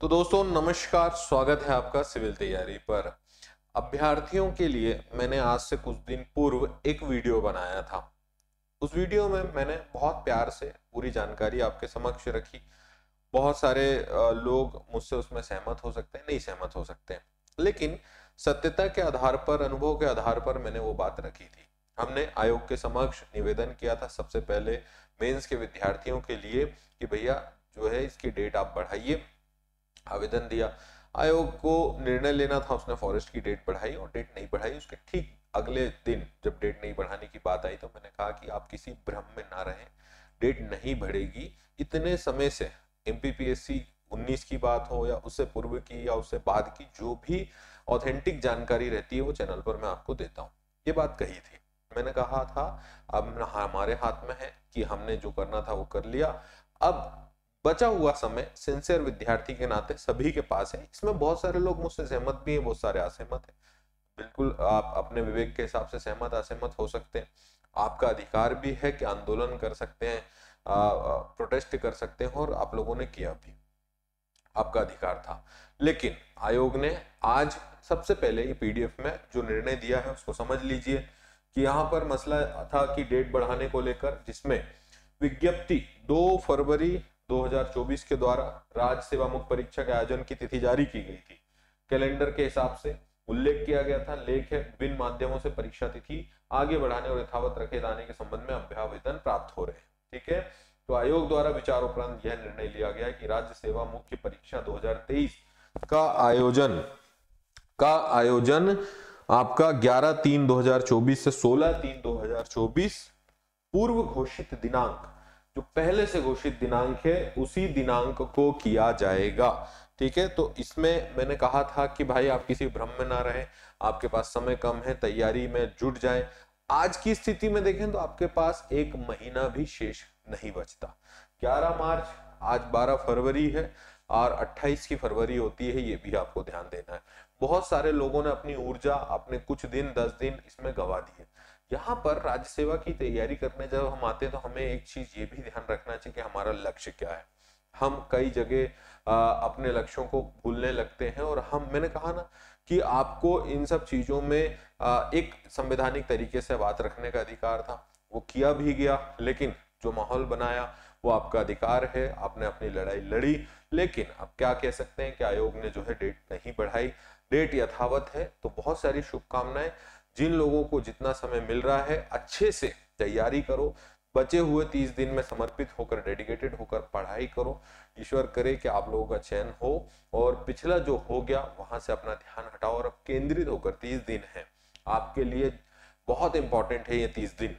तो दोस्तों, नमस्कार, स्वागत है आपका सिविल तैयारी पर। अभ्यर्थियों के लिए मैंने आज से कुछ दिन पूर्व एक वीडियो बनाया था। उस वीडियो में मैंने बहुत प्यार से पूरी जानकारी आपके समक्ष रखी। बहुत सारे लोग मुझसे उसमें सहमत हो सकते हैं, नहीं सहमत हो सकते हैं। लेकिन सत्यता के आधार पर, अनुभव के आधार पर मैंने वो बात रखी थी। हमने आयोग के समक्ष निवेदन किया था सबसे पहले मेंस के विद्यार्थियों के लिए कि भैया, जो है, इसकी डेट आप बढ़ाइए। आवेदन दिया। आयोग को निर्णय लेना था, उसने फॉरेस्ट की डेट बढ़ाई और डेट नहीं बढ़ाई, उसके ठीक अगले दिन जब डेट नहीं बढ़ाने की बात आई तो मैंने कहा कि आप किसी भ्रम में ना रहें डेट नहीं बढ़ेगी। इतने समय से एमपीपीएससी 19 की बात हो या उससे पूर्व की या उससे बाद की जो भी ऑथेंटिक जानकारी रहती है वो चैनल पर मैं आपको देता हूँ। ये बात कही थी। मैंने कहा था, अब हमारे हाथ में है कि हमने जो करना था वो कर लिया। अब बचा हुआ समय सिंसियर विद्यार्थी के नाते सभी के पास है। इसमें बहुत सारे लोग मुझसे सहमत भी है बहुत सारे असहमत है। बिल्कुल आप अपने विवेक के हिसाब से सहमत असहमत हो सकते हैं। आपका अधिकार भी है कि आंदोलन कर सकते हैं आ, प्रोटेस्ट कर सकते हैं और आप लोगों ने किया भी। आपका अधिकार था। लेकिन आयोग ने आज सबसे पहले ये पीडीएफ में जो निर्णय दिया है उसको समझ लीजिए कि यहाँ पर मसला था कि डेट बढ़ाने को लेकर जिसमें विज्ञप्ति 2 फरवरी 2024 के द्वारा राज्य सेवा मुख्य परीक्षा के आयोजन की तिथि जारी की गई थी। कैलेंडर के हिसाब से उल्लेख किया गया था, लेख है, विभिन्न माध्यमों से परीक्षा तिथि आगे बढ़ाने और यथावत रखे जाने के संबंध में अभ्यावेदन प्राप्त हो रहे हैं, ठीक है? तो आयोग द्वारा विचार उपरांत यह निर्णय लिया गया कि राज्य सेवा मुख्य परीक्षा 2023 का आयोजन का आयोजन आपका 11 तीन 2024 से 16 तीन 2024 पूर्व घोषित दिनांक जो पहले से घोषित दिनांक है, उसी दिनांक को किया जाएगा। ठीक है? तो इसमें मैंने कहा था कि भाई आप किसी भ्रम में ना रहे, आपके पास समय कम है, तैयारी में जुट जाए। आज की स्थिति में देखें तो आपके पास एक महीना भी शेष नहीं बचता। 11 मार्च, आज 12 फरवरी है और 28 की फरवरी होती है, ये भी आपको ध्यान देना है। बहुत सारे लोगों ने अपनी ऊर्जा, अपने कुछ दिन, दस दिन इसमें गवा दिए। यहाँ पर राज्य सेवा की तैयारी करने जब हम आते हैं तो हमें एक चीज़ ये भी ध्यान रखना चाहिए कि हमारा लक्ष्य क्या है। हम कई जगह अपने लक्ष्यों को भूलने लगते हैं और हम, मैंने कहा ना कि आपको इन सब चीज़ों में एक संवैधानिक तरीके से बात रखने का अधिकार था। वो किया भी गया, लेकिन जो माहौल बनाया, वो आपका अधिकार है, आपने अपनी लड़ाई लड़ी, लेकिन अब क्या कह सकते हैं कि आयोग ने जो है डेट नहीं बढ़ाई। डेट यथावत है तो बहुत सारी शुभकामनाएँ। जिन लोगों को जितना समय मिल रहा है, अच्छे से तैयारी करो। बचे हुए तीस दिन में समर्पित होकर, डेडिकेटेड होकर पढ़ाई करो। ईश्वर करे कि आप लोगों का चयन हो और पिछला जो हो गया, वहाँ से अपना ध्यान हटाओ और अब केंद्रित होकर तीस दिन है। आपके लिए बहुत इंपॉर्टेंट है ये तीस दिन।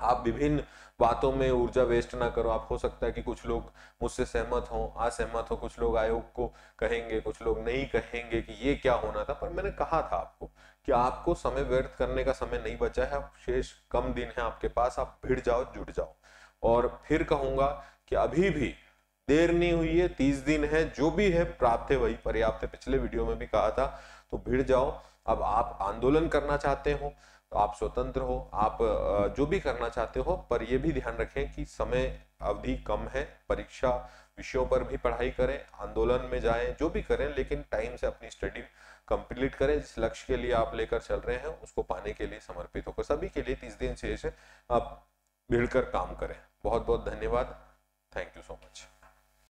आप विभिन्न बातों में ऊर्जा वेस्ट ना करो। आप हो सकता है कि कुछ लोग मुझसे सहमत हो, असहमत हो, कुछ लोग आयोग को कहेंगे, कुछ लोग नहीं कहेंगे कि ये क्या होना था, पर मैंने कहा था आपको कि आपको समय व्यर्थ करने का समय नहीं बचा है शेष कम दिन है आपके पास, आप भिड़ जाओ, जुट जाओ। और फिर कहूँगा कि अभी भी देर नहीं हुई है, तीस दिन है, जो भी है, प्राप्त है वही। पर्याप्त है, पिछले वीडियो में भी कहा था तो भिड़ जाओ। अब आप आंदोलन करना चाहते हो तो आप स्वतंत्र हो, आप जो भी करना चाहते हो, पर यह भी ध्यान रखें कि समय अवधि कम है, परीक्षा विषयों पर भी पढ़ाई करें, आंदोलन में जाएँ, जो भी करें, लेकिन टाइम से अपनी स्टडी कंप्लीट करें, जिस लक्ष्य के लिए आप लेकर चल रहे हैं, उसको पाने के लिए समर्पित होकर, सभी के लिए तीस दिन शेष आप भिड़कर काम करें। बहुत बहुत धन्यवाद। Thank you so much.